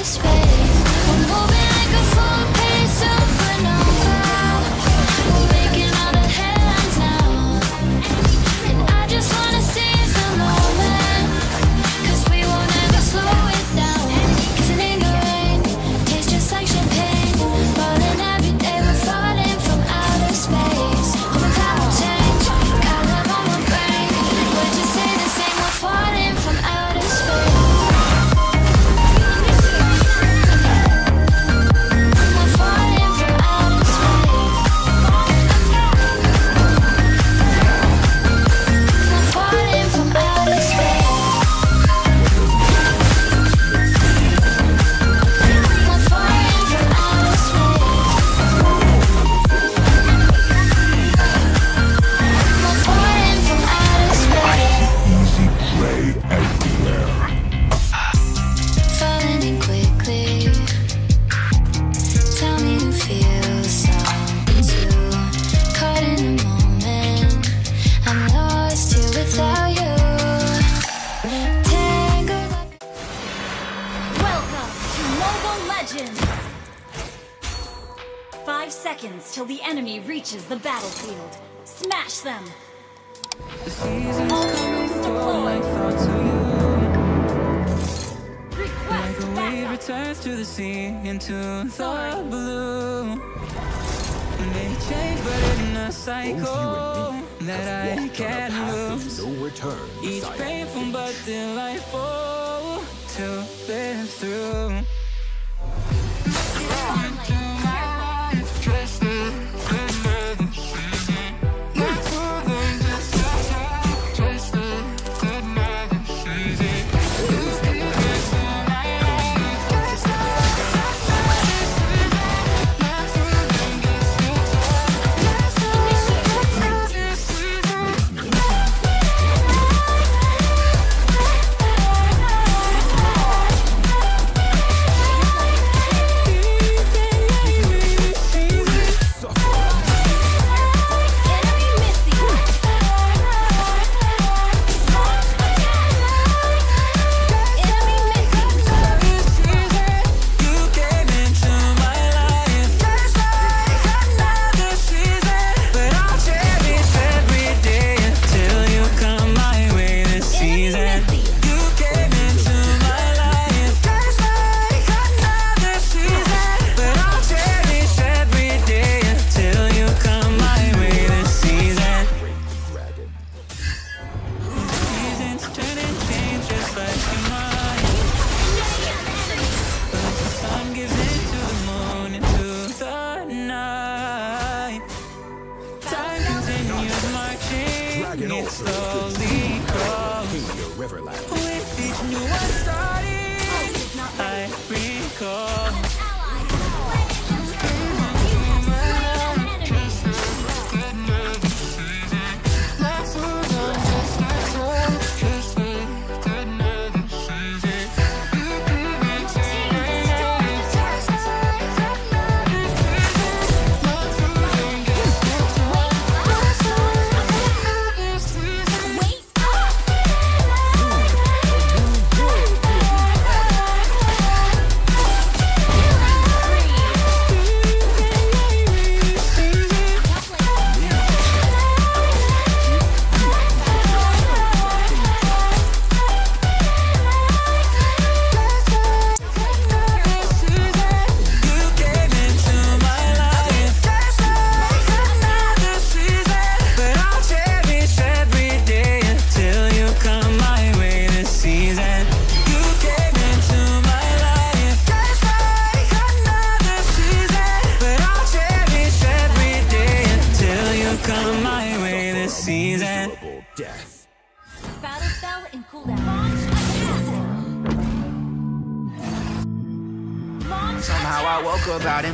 this way. returns to the sea into the blue. Change, but in a cycle that I can't lose. No return, Each painful but delightful to live through.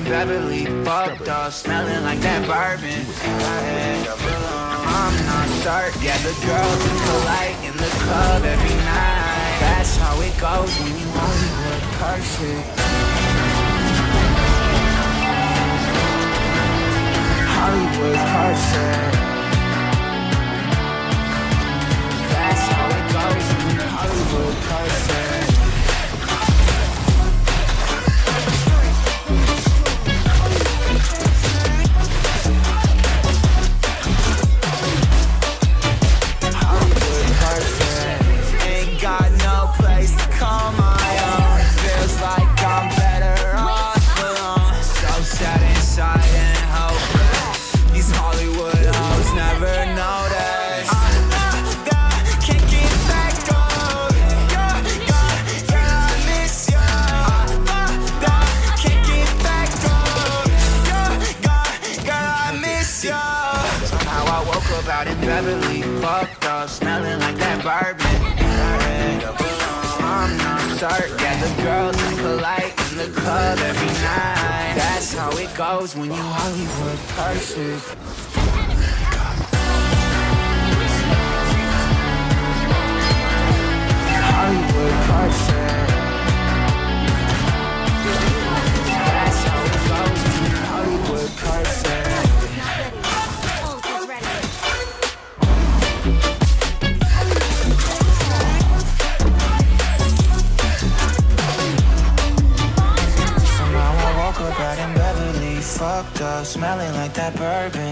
Beverly fucked up, smelling like that bourbon. I'm not certain. Yeah, the girls are polite in the club every night. That's how it goes when you only look perfect. Hollywood perfect. really fucked up, smelling like that bourbon. I'm not certain. Got the girls in polite in the club every night. That's how it goes when you Hollywood curses. Hollywood curses. That's how it goes when Hollywood curses. that bourbon.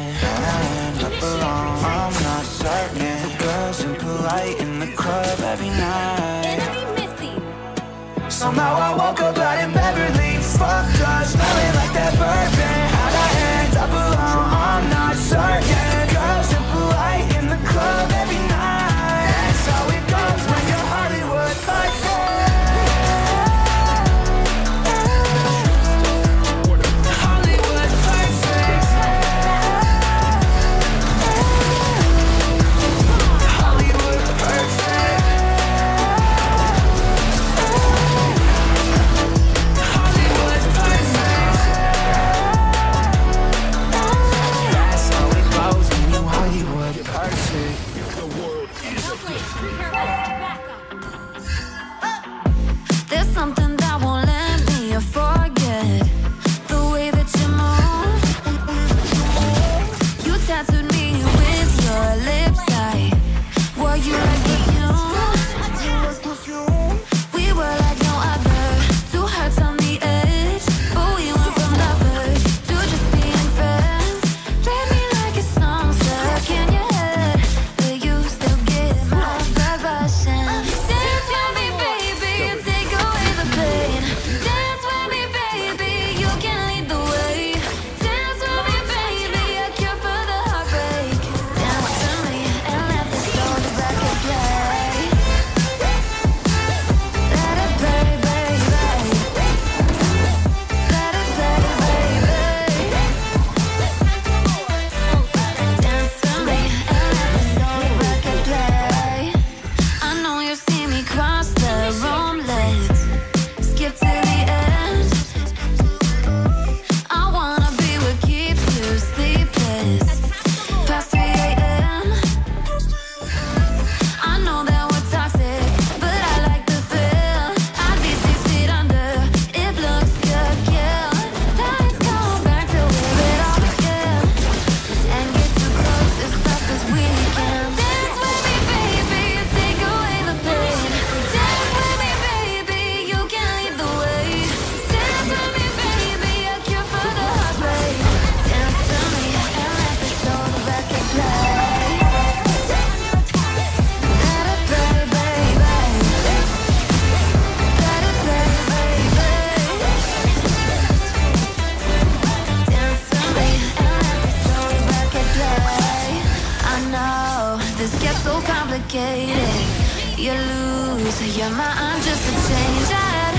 You're my I'm just a change at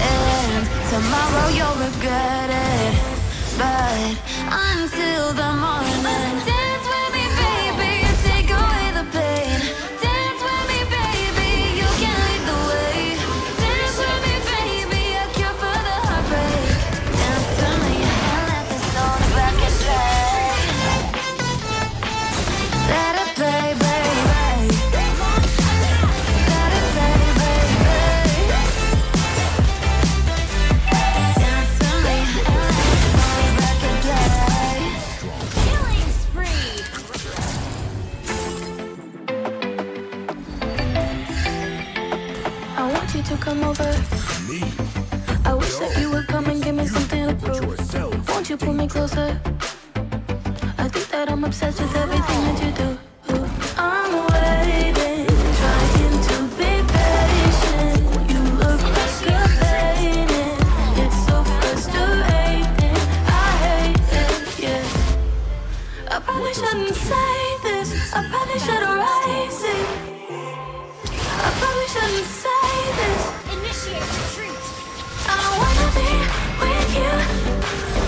end. Tomorrow you'll regret it, but until the morning. come over? Me? I wish Yo. that you would come and give me you something to prove. Yourself. Won't you pull me closer? I think that I'm obsessed with everything that you do. I probably shouldn't say this. I probably shouldn't it. I probably shouldn't say initiate retreat. I wanna be with you.